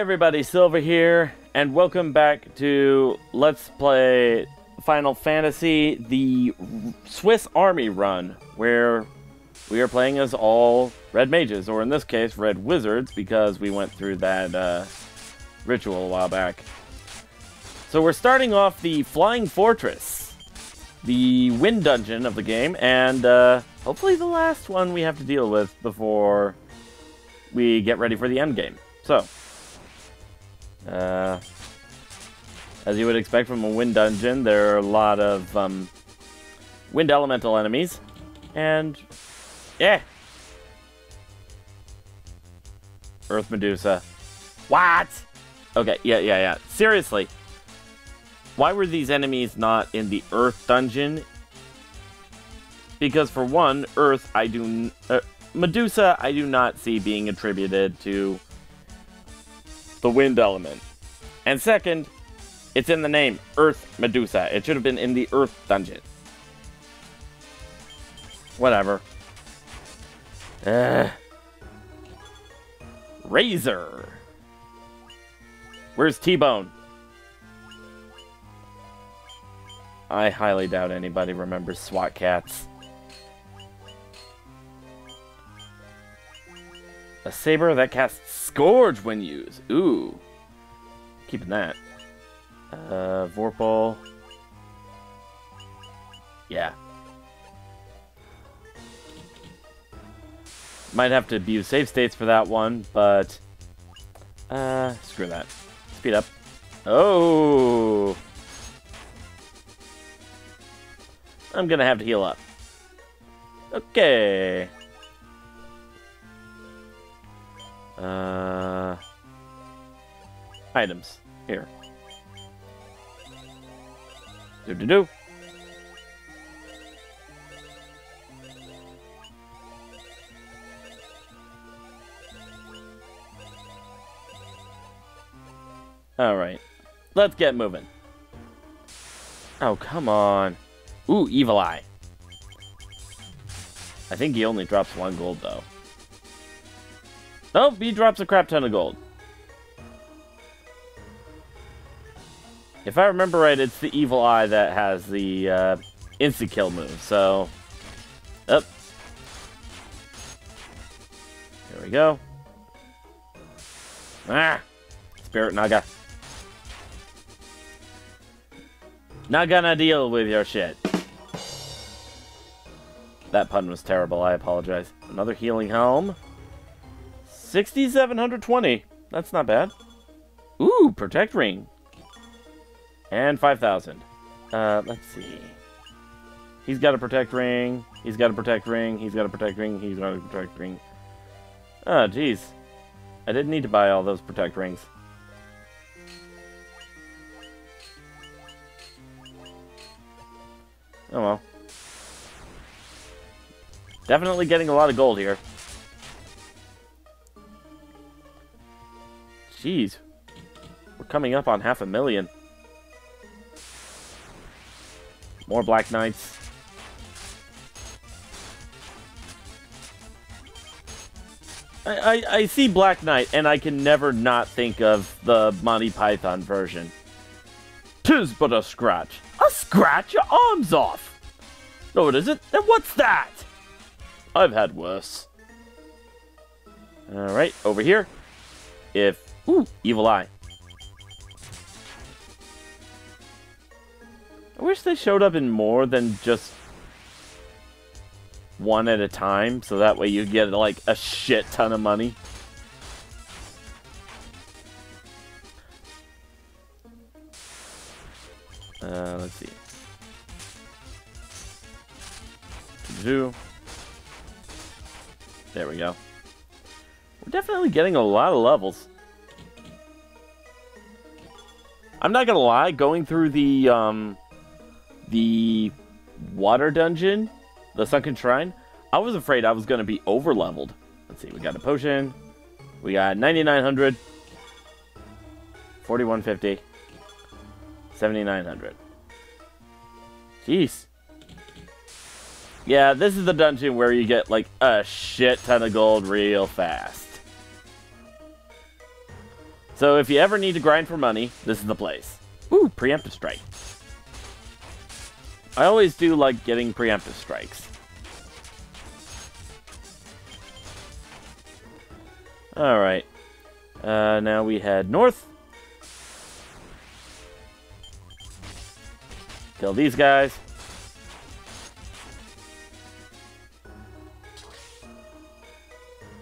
Everybody, Silver here, and welcome back to Let's Play Final Fantasy, the Swiss Army Run, where we are playing as all Red Mages, or in this case, Red Wizards, because we went through that uh, ritual a while back. So we're starting off the Flying Fortress, the Wind Dungeon of the game, and uh, hopefully the last one we have to deal with before we get ready for the end game. So, uh, as you would expect from a wind dungeon, there are a lot of um, wind elemental enemies, and yeah, Earth Medusa. What? Okay, yeah, yeah, yeah. Seriously, why were these enemies not in the Earth dungeon? Because for one, Earth, I do uh, Medusa, I do not see being attributed to the wind element. And second, it's in the name, Earth Medusa. It should have been in the Earth dungeon. Whatever. Uh, Razor. Where's T-Bone? I highly doubt anybody remembers SWAT Kats. A saber that casts Scourge when used. Ooh. Keeping that. Uh, Vorpal. Yeah. Might have to abuse save states for that one, but... Uh, screw that. Speed up. Oh! I'm gonna have to heal up. Okay. Uh, items. Here. Do do do. Alright. Let's get moving. Oh, come on. Ooh, Evil Eye. I think he only drops one gold, though. Oh, he drops a crap ton of gold. If I remember right, it's the Evil Eye that has the uh, insta-kill move, so... Up. There we go. Ah! Spirit Naga. Not gonna deal with your shit. That pun was terrible, I apologize. Another healing helm. 6,720. That's not bad. Ooh, Protect Ring. And 5,000. Uh, let's see. He's got a Protect Ring. He's got a Protect Ring. He's got a Protect Ring. He's got a Protect Ring. Oh, jeez. I didn't need to buy all those Protect Rings. Oh well. Definitely getting a lot of gold here. Jeez. We're coming up on half a million. More Black Knights. I, I, I see Black Knight, and I can never not think of the Monty Python version. Tis but a scratch. A scratch your arms off! No, it isn't. Then what's that? I've had worse. Alright, over here. If Ooh, evil eye. I wish they showed up in more than just one at a time, so that way you get like a shit ton of money. Uh, let's see. Zoo. There we go. We're definitely getting a lot of levels. I'm not gonna lie, going through the um, the water dungeon, the sunken shrine, I was afraid I was gonna be over leveled. Let's see, we got a potion, we got 9900, 4150, 7900. Jeez. Yeah, this is the dungeon where you get like a shit ton of gold real fast. So if you ever need to grind for money, this is the place. Ooh, preemptive strike. I always do like getting preemptive strikes. Alright. Uh, now we head north. Kill these guys.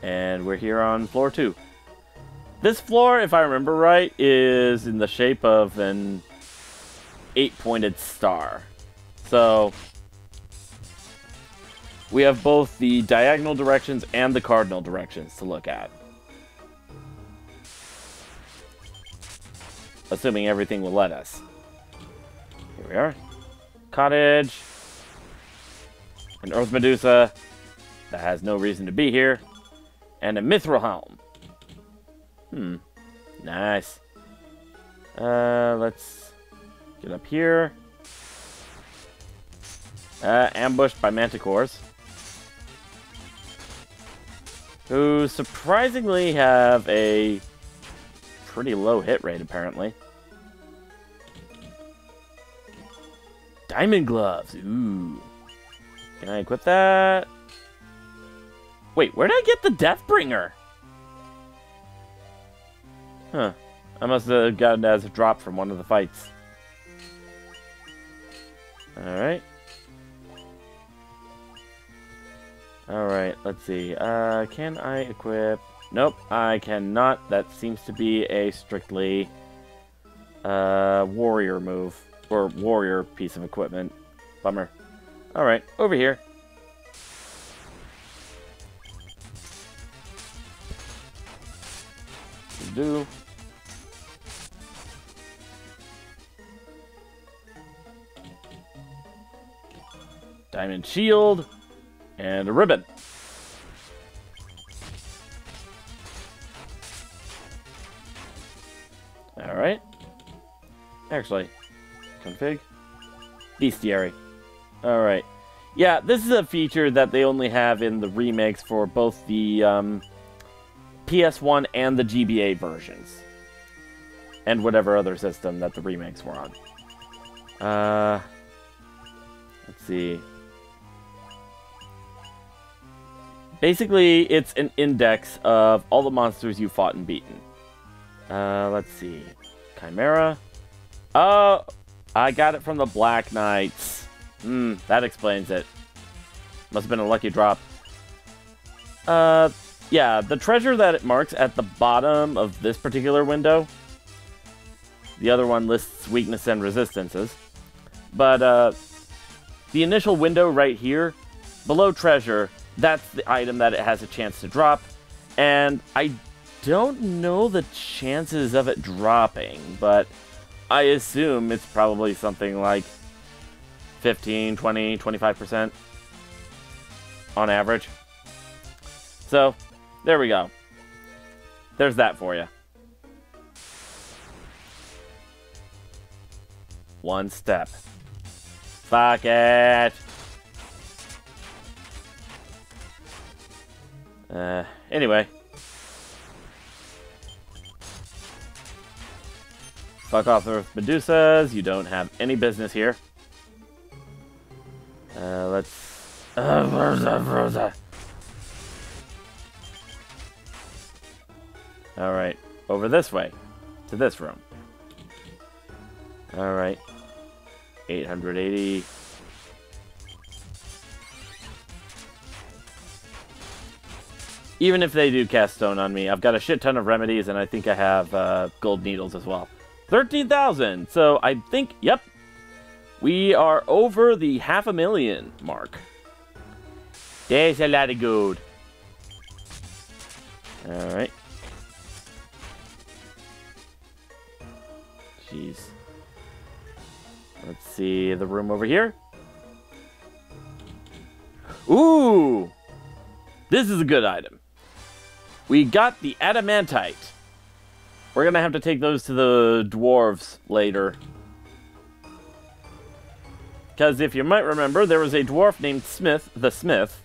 And we're here on floor two. This floor, if I remember right, is in the shape of an eight-pointed star. So, we have both the diagonal directions and the cardinal directions to look at. Assuming everything will let us. Here we are. Cottage. An Earth Medusa that has no reason to be here. And a Mithril Helm. Hmm. Nice. Uh, let's get up here. Uh, ambushed by manticores. Who surprisingly have a pretty low hit rate, apparently. Diamond gloves. Ooh. Can I equip that? Wait, where did I get the Deathbringer? Huh. I must have gotten as a drop from one of the fights. Alright. Alright, let's see. Uh, can I equip... Nope, I cannot. That seems to be a strictly uh, warrior move. Or warrior piece of equipment. Bummer. Alright, over here. Do. Diamond shield. And a ribbon. Alright. Actually, config. Bestiary. Alright. Yeah, this is a feature that they only have in the remakes for both the um, PS1 and the GBA versions. And whatever other system that the remakes were on. Uh, let's see. Basically, it's an index of all the monsters you fought and beaten. Uh, let's see. Chimera. Oh, I got it from the Black Knights. Hmm, that explains it. Must have been a lucky drop. Uh, yeah, the treasure that it marks at the bottom of this particular window. The other one lists weakness and resistances. But, uh, the initial window right here, below treasure, that's the item that it has a chance to drop. And I don't know the chances of it dropping, but I assume it's probably something like 15, 20, 25% on average. So, there we go. There's that for you. One step. Fuck it. Uh, anyway. Fuck off the Medusas. You don't have any business here. Uh, let's... Uh. Alright. Over this way. To this room. Alright. 880... even if they do cast stone on me, I've got a shit ton of remedies, and I think I have uh, gold needles as well. 13,000! So I think, yep, we are over the half a million mark. There's a lot of gold. Alright. Jeez. Let's see the room over here. Ooh! This is a good item. We got the adamantite. We're gonna have to take those to the dwarves later. Because if you might remember, there was a dwarf named Smith, the Smith,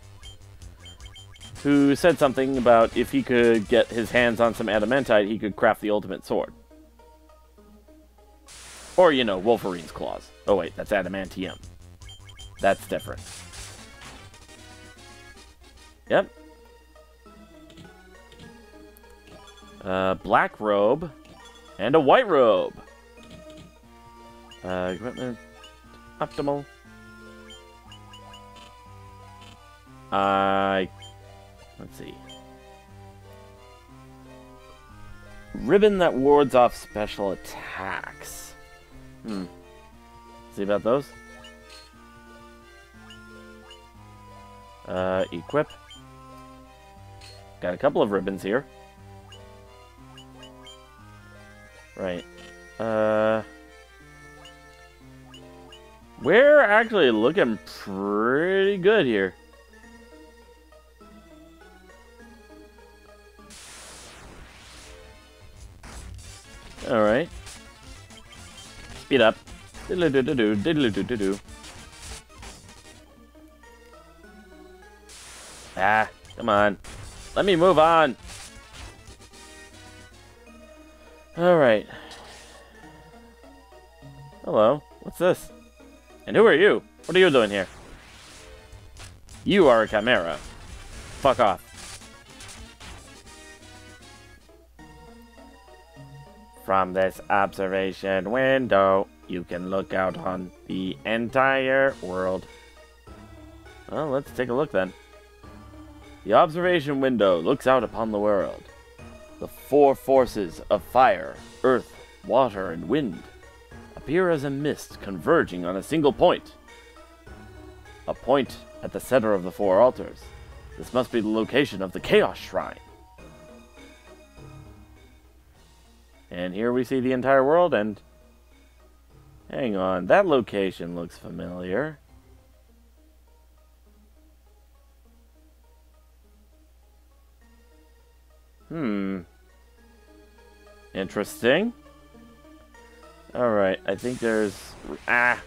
who said something about if he could get his hands on some adamantite, he could craft the ultimate sword. Or, you know, Wolverine's claws. Oh, wait, that's adamantium. That's different. Yep. Uh, black robe. And a white robe. Uh, equipment. Optimal. I... Uh, let's see. Ribbon that wards off special attacks. Hmm. See about those? Uh, equip. Got a couple of ribbons here. Right. Uh... We're actually looking pretty good here. Alright. Speed up. Diddle do do do diddle do do do. Ah, come on. Let me move on. Alright. Hello. What's this? And who are you? What are you doing here? You are a chimera. Fuck off. From this observation window, you can look out on the entire world. Well, let's take a look then. The observation window looks out upon the world. The four forces of fire, earth, water, and wind appear as a mist converging on a single point. A point at the center of the four altars. This must be the location of the Chaos Shrine. And here we see the entire world, and... Hang on, that location looks familiar. Hmm. Interesting. Alright, I think there's... Ah!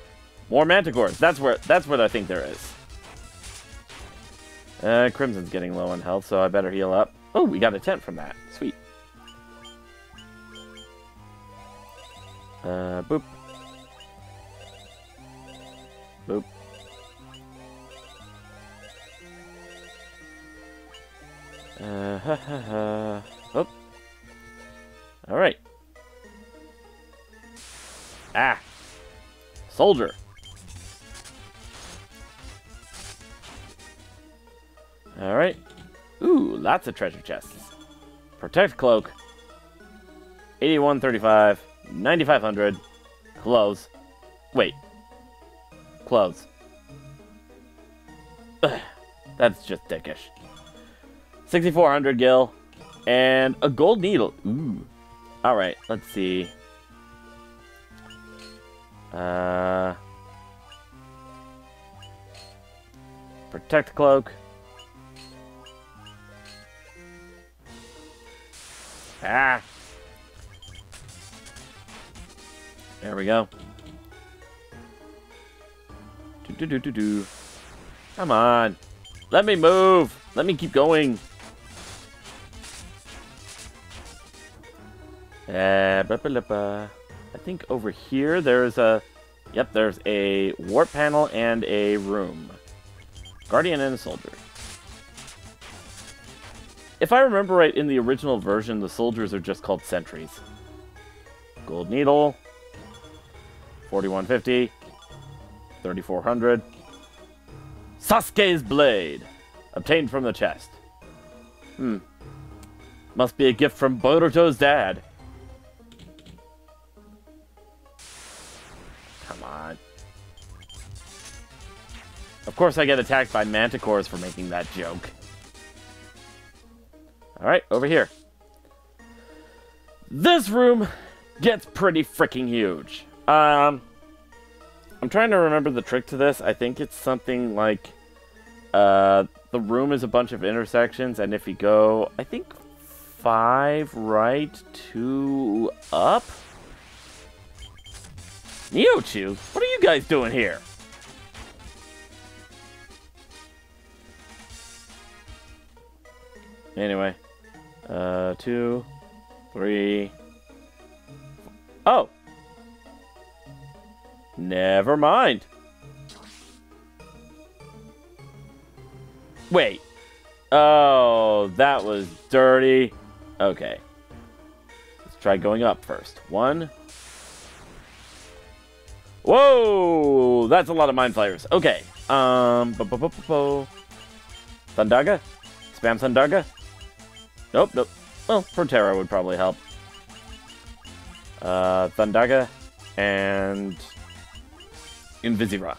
More manticores! That's where, that's what I think there is. Uh, Crimson's getting low on health, so I better heal up. Oh, we got a tent from that. Sweet. Uh, boop. Boop. Uh, ha ha ha. Alright. Ah. Soldier. Alright. Ooh, lots of treasure chests. Protect cloak. 8135. 9,500. Close. Wait. Close. Ugh, that's just dickish. 6,400 gil. And a gold needle. Ooh. Alright, let's see. Uh... Protect cloak. Ah! There we go. Do do do do do. Come on. Let me move. Let me keep going. Uh, I think over here there's a... Yep, there's a warp panel and a room. Guardian and a soldier. If I remember right, in the original version, the soldiers are just called sentries. Gold needle. 4150. 3400. Sasuke's Blade. Obtained from the chest. Hmm. Must be a gift from Boruto's dad. Of course I get attacked by manticores for making that joke. Alright, over here. This room gets pretty freaking huge. Um, I'm trying to remember the trick to this. I think it's something like uh, the room is a bunch of intersections, and if you go, I think five right, two up. Neochu, what are you guys doing here? Anyway. Uh, two, three. Oh! Never mind. Wait. Oh, that was dirty. Okay. Let's try going up first. One. Whoa! That's a lot of mind flayers. Okay. Um. Bo -bo -bo Thundaga? Spam Thundaga? Nope, nope. Well, Protera would probably help. Uh, Thundaga and Invisira.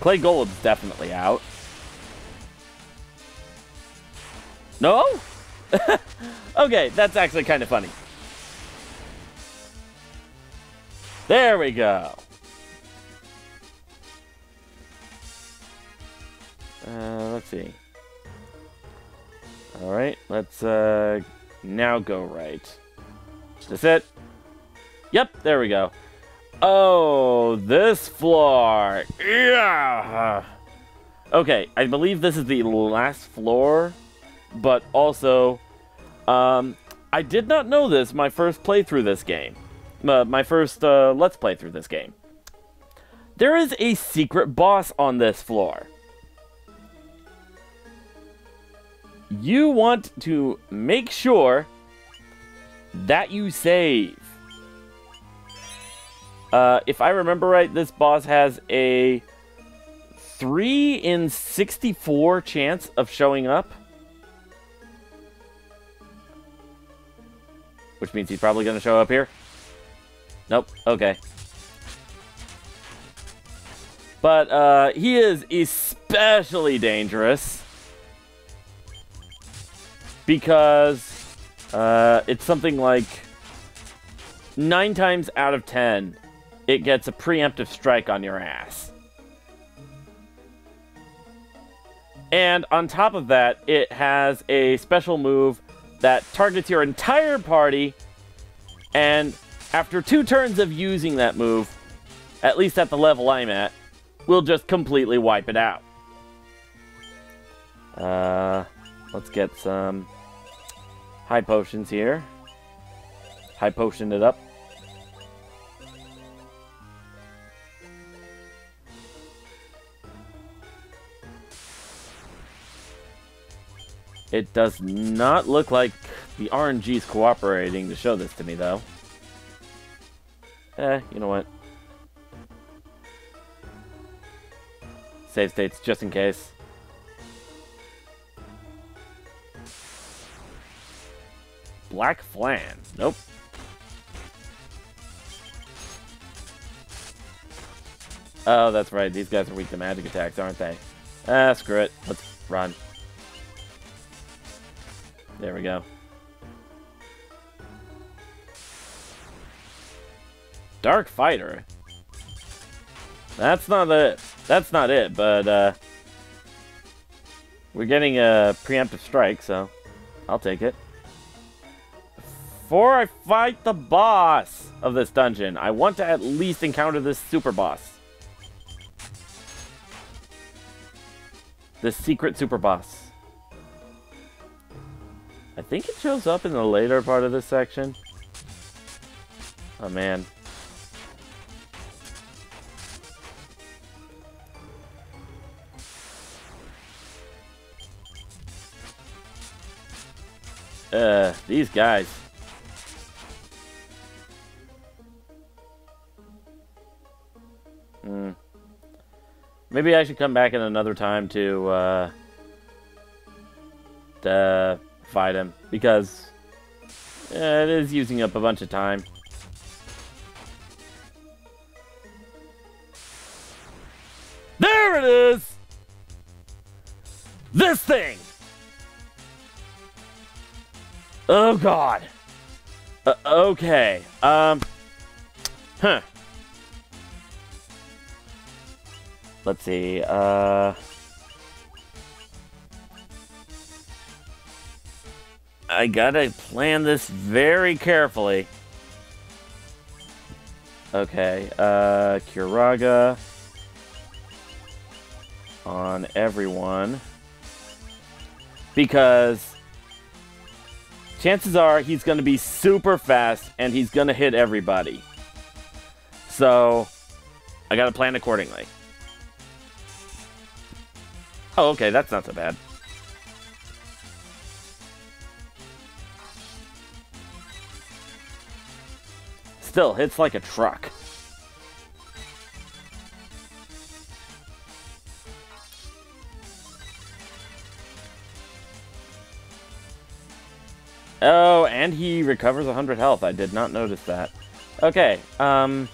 Clay Golem's definitely out. No? okay, that's actually kind of funny. There we go. See. Alright, let's uh, now go right. Is this it? Yep, there we go. Oh, this floor. Yeah. Okay, I believe this is the last floor, but also, um, I did not know this my first play through this game. Uh, my first uh, Let's Play through this game. There is a secret boss on this floor. You want to make sure that you save. Uh, if I remember right, this boss has a 3 in 64 chance of showing up. Which means he's probably going to show up here. Nope. Okay. But uh, he is especially dangerous because uh, it's something like nine times out of ten, it gets a preemptive strike on your ass. And on top of that, it has a special move that targets your entire party, and after two turns of using that move, at least at the level I'm at, we'll just completely wipe it out. Uh, let's get some high potions here. High potion it up. It does not look like the RNG is cooperating to show this to me, though. Eh, you know what? Save states, just in case. Black Flan. Nope. Oh, that's right. These guys are weak to magic attacks, aren't they? Ah, screw it. Let's run. There we go. Dark Fighter. That's not it. That's not it, but uh, we're getting a preemptive strike, so I'll take it. Before I fight the boss of this dungeon, I want to at least encounter this super boss. The secret super boss. I think it shows up in the later part of this section. Oh man. Uh, these guys. Maybe I should come back in another time to, uh, to fight him, because eh, it is using up a bunch of time. There it is! This thing! Oh, God. Uh, okay. Um. Huh. Let's see. Uh. I gotta plan this very carefully. Okay, uh, Curaga. on everyone. Because chances are he's going to be super fast and he's going to hit everybody. So, I got to plan accordingly. Oh, okay, that's not so bad. Still, hits like a truck. Oh, and he recovers 100 health. I did not notice that. Okay, um...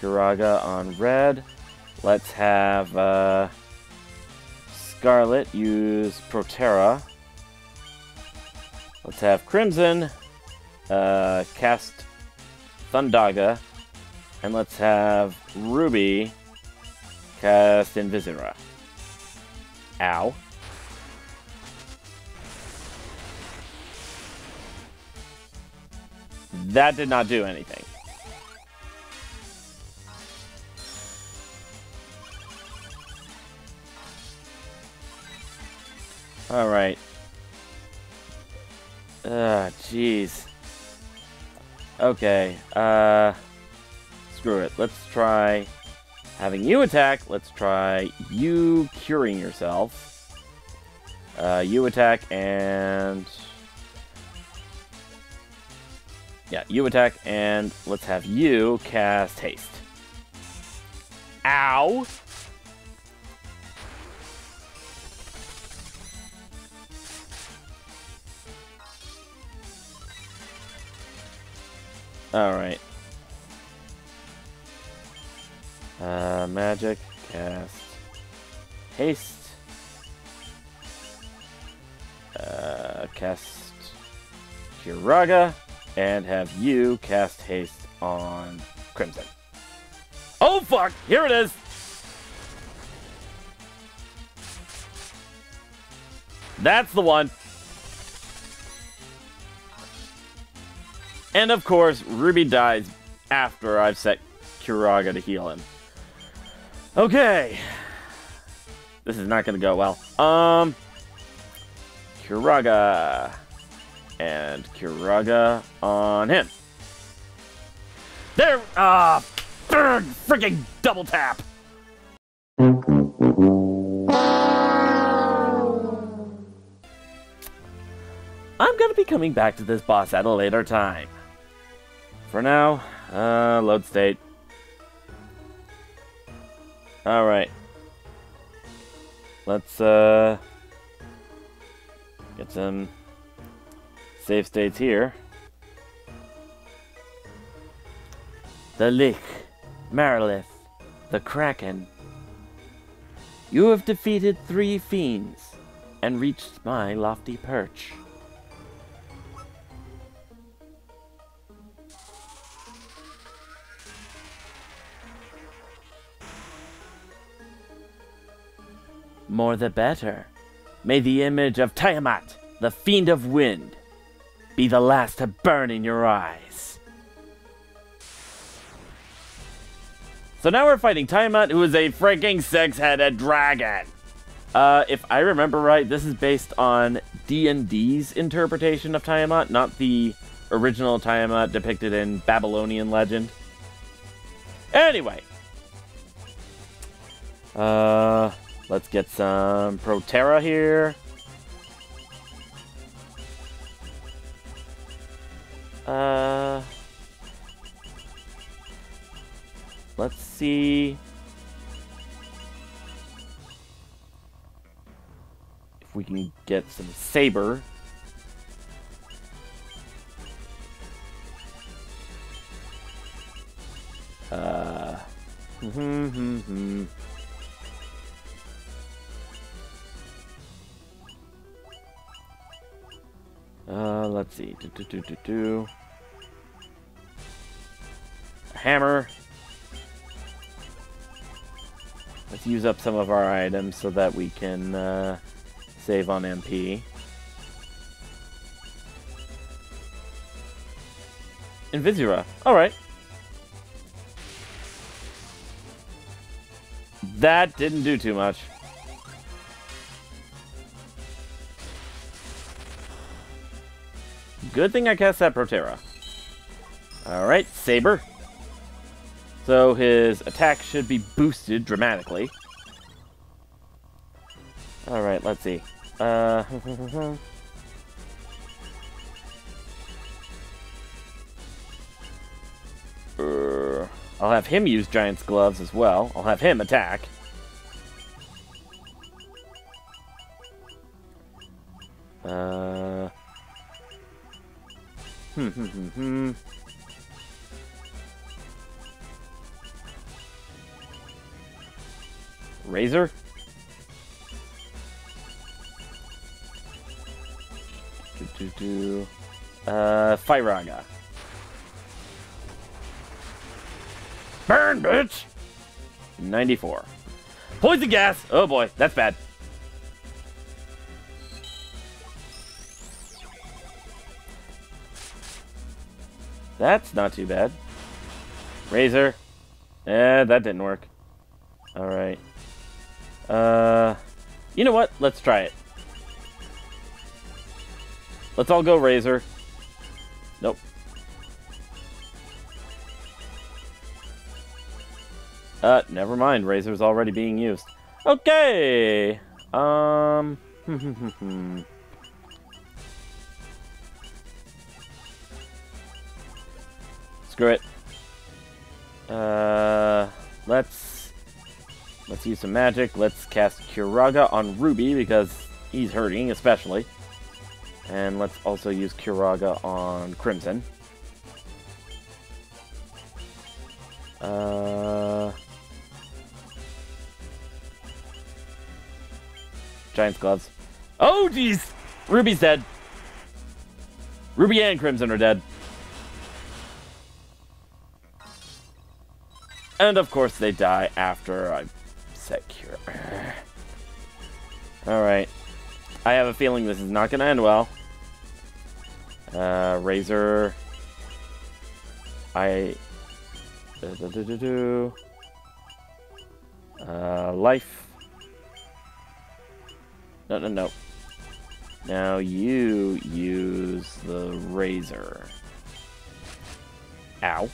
Curaga on red. Let's have, uh... Scarlet use Protera. Let's have Crimson uh, cast Thundaga. And let's have Ruby cast Invisira. Ow. That did not do anything. Alright. Ah, jeez. Okay, uh... Screw it. Let's try having you attack. Let's try you curing yourself. Uh, you attack and... Yeah, you attack, and let's have you cast haste. Ow! Alright. Uh, magic, cast, haste, uh, cast Curaga, and have you cast haste on Crimson. Oh fuck! Here it is! That's the one! And of course, Ruby dies after I've set Curaga to heal him. Okay. This is not going to go well. Um, Curaga. And Curaga on him. There! Ah! Uh, freaking double tap! I'm gonna be coming back to this boss at a later time. For now, uh, load state. Alright. Let's, uh, get some save states here. The Lich, Marilith, the Kraken. You have defeated three fiends and reached my lofty perch. More the better. May the image of Tiamat, the Fiend of Wind, be the last to burn in your eyes. So now we're fighting Tiamat, who is a freaking six-headed dragon. Uh, if I remember right, this is based on D&D's interpretation of Tiamat, not the original Tiamat depicted in Babylonian legend. Anyway. Uh, let's get some Protera here. Uh, let's see if we can get some saber. Uh, let's see. Do, do, do, do, do. A hammer. Let's use up some of our items so that we can uh, save on MP. Invisira. Alright. That didn't do too much. Good thing I cast that Protera. Alright, Saber. So his attack should be boosted dramatically. Alright, let's see. Uh, I'll have him use Giant's Gloves as well. I'll have him attack. Firaga. Burn, bitch! 94. Poison gas! Oh boy, that's bad. That's not too bad. Razor. Eh, that didn't work. Alright. Uh, you know what? Let's try it. Let's all go Razor. Uh, never mind. Razor's already being used. Okay. Um. Screw it. Uh, let's let's use some magic. Let's cast Curaga on Ruby because he's hurting, especially. And let's also use Curaga on Crimson. Uh, Giant's gloves. Oh, jeez! Ruby's dead. Ruby and Crimson are dead. And of course they die after I set cure. Alright. I have a feeling this is not going to end well. Uh, Razor. I... Do, uh, life. No, no, no. Now you use the razor. Ow.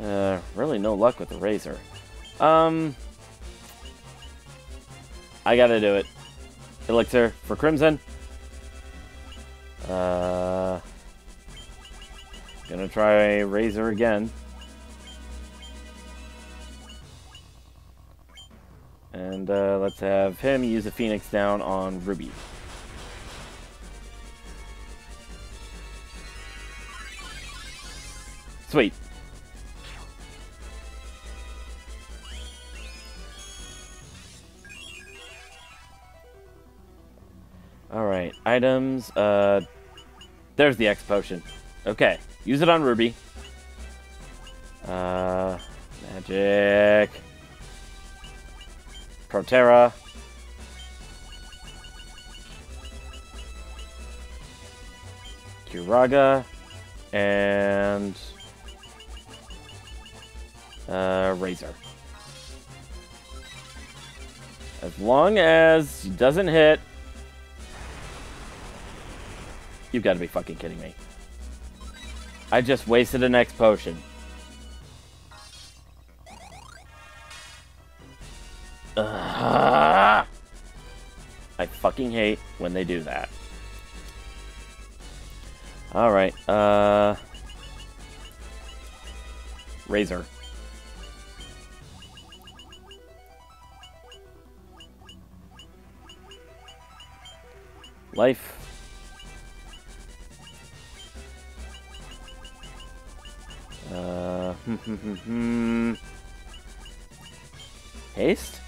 Uh, really no luck with the razor. Um, I gotta do it. Elixir for Crimson. Uh, gonna try Razor again. And uh, let's have him use a Phoenix down on Ruby. Sweet. Alright, items, uh, there's the X potion. Okay, use it on Ruby. Uh, magic. Protera. Curaga. And... Uh, Razor. As long as he doesn't hit You've got to be fucking kidding me. I just wasted an X potion. Ugh. I fucking hate when they do that. Alright, uh... Razor. Life. Uh, Haste?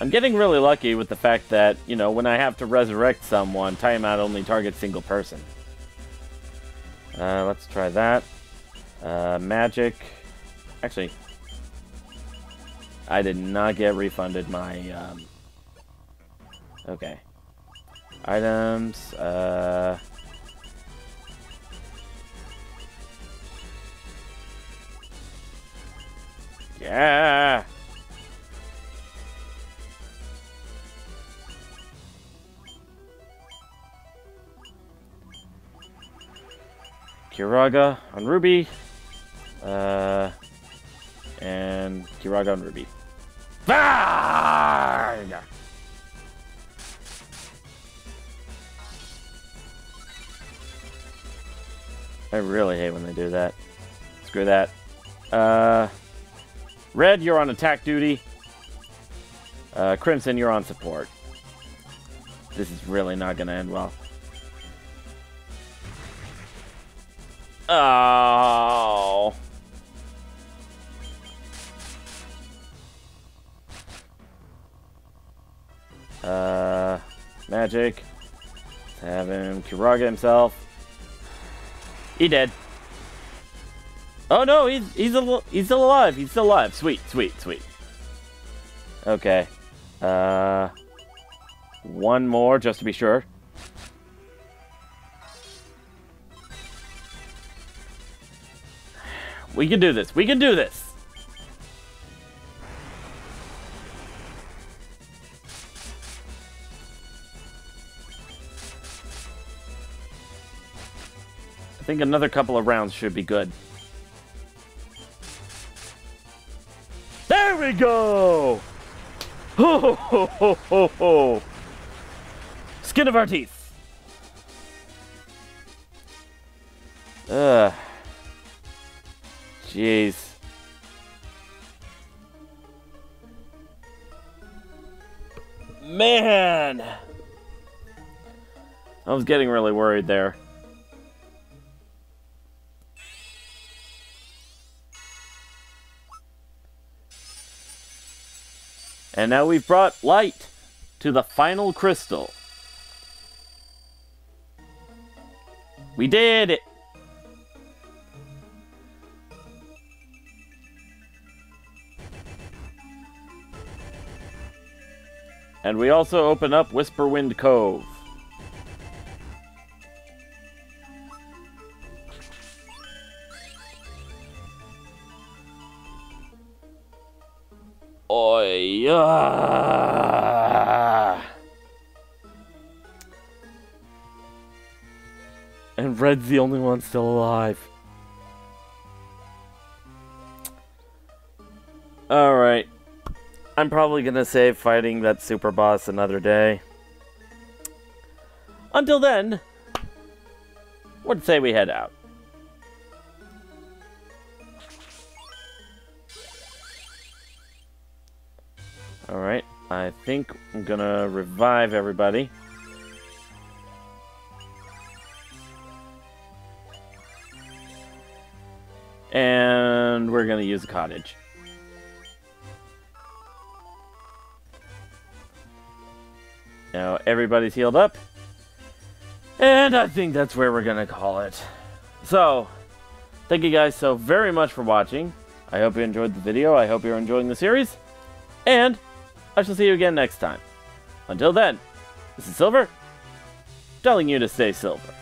I'm getting really lucky with the fact that, you know, when I have to resurrect someone, Tiamat only targets single person. Uh, let's try that. Uh, magic. Actually, I did not get refunded my, um... Okay. Items, uh... Yeah! Curaga on Ruby. Uh, and Curaga on Ruby. Varg! I really hate when they do that. Screw that. Uh, Red, you're on attack duty. Uh, Crimson, you're on support. This is really not going to end well. Oh. Uh, magic. Let's have him Curaga himself. He dead. Oh no, he's he's a, he's still alive. He's still alive. Sweet, sweet, sweet. Okay. Uh, one more just to be sure. We can do this. We can do this. Think another couple of rounds should be good. There we go! Ho ho ho ho ho! Skin of our teeth. Ugh. Jeez. Man! I was getting really worried there. And now we've brought light to the final crystal. We did it! And we also open up Whisperwind Cove. Oi, uh... And Red's the only one still alive. Alright. I'm probably going to save fighting that super boss another day. Until then, would say we head out. Think I'm gonna revive everybody. And we're gonna use a cottage. Now everybody's healed up. And I think that's where we're gonna call it. So, thank you guys so very much for watching. I hope you enjoyed the video. I hope you're enjoying the series. And I shall see you again next time. Until then, this is Silver, telling you to stay silver.